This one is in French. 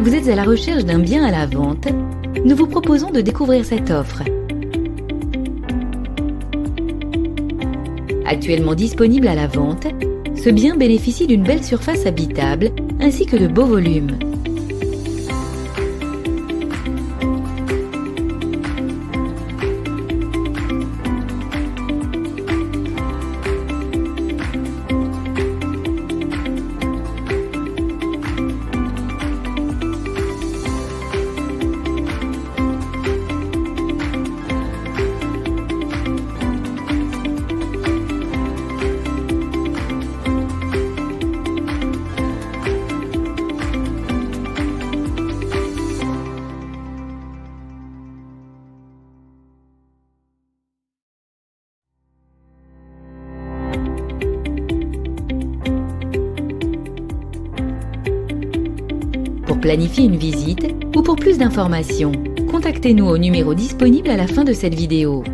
Vous êtes à la recherche d'un bien à la vente Nous vous proposons de découvrir cette offre. Actuellement disponible à la vente, ce bien bénéficie d'une belle surface habitable ainsi que de beaux volumes. Pour planifier une visite ou pour plus d'informations, contactez-nous au numéro disponible à la fin de cette vidéo.